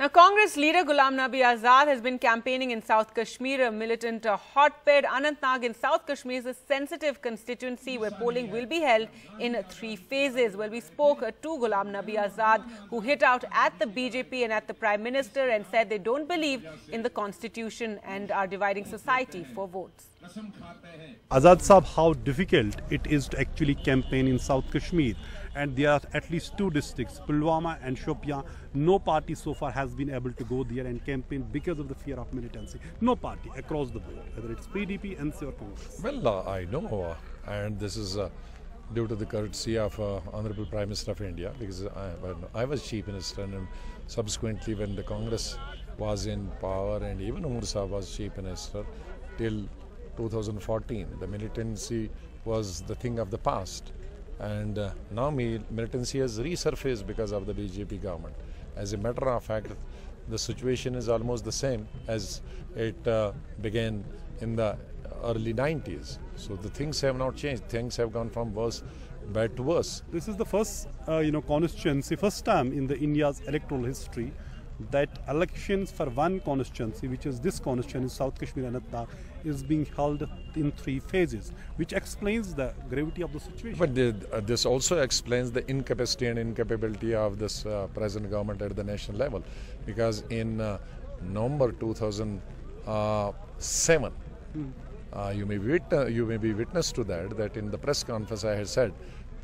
Now, Congress leader Ghulam Nabi Azad has been campaigning in South Kashmir, a militant hotbed. Anantnag in South Kashmir is a sensitive constituency where polling will be held in three phases. Well, we spoke uh, to Ghulam Nabi Azad, who hit out at the BJP and at the Prime Minister and said they don't believe in the constitution and are dividing society for votes. Azad Saab, how difficult it is to actually campaign in South Kashmir. And there are at least two districts, Pulwama and Shopian. No party so far has been able to go there and campaign because of the fear of militancy. No party across the board, whether it's PDP, NC or Congress. Well, uh, I know, uh, and this is uh, due to the courtesy of uh, Honorable Prime Minister of India, because I, I was Chief Minister and subsequently when the Congress was in power and even Umar Saab was Chief Minister till 2014, the militancy was the thing of the past. And uh, now militancy has resurfaced because of the BJP government. As a matter of fact, the situation is almost the same as it uh, began in the early 90s. So the things have not changed. Things have gone from worse bad to worse. This is the first, uh, you know, constituency, first time in the India's electoral history that elections for one constituency, which is this constituency, in South Kashmir and Anantnag, is being held in three phases, which explains the gravity of the situation. But the, uh, this also explains the incapacity and incapability of this uh, present government at the national level, because in uh, November 2007, hmm. Uh, you may wit- you may be witness to that. That in the press conference I had said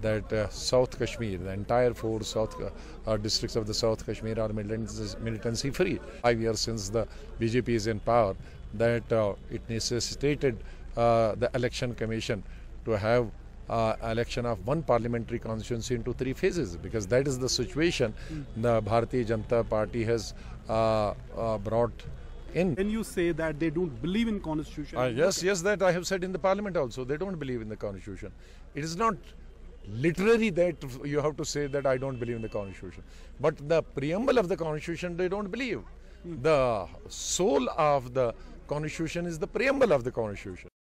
that uh, South Kashmir, the entire four South uh, districts of the South Kashmir are militancy free. Five years since the BJP is in power, that uh, it necessitated uh, the election commission to have uh, election of one parliamentary constituency into three phases because that is the situation mm. the Bharatiya Janata Party has uh, brought in. Can you say that they don't believe in constitution? yes, yes, that I have said in the parliament also. They don't believe in the constitution. It is not literally that you have to say that I don't believe in the constitution. But the preamble of the constitution, they don't believe. The soul of the constitution is the preamble of the constitution.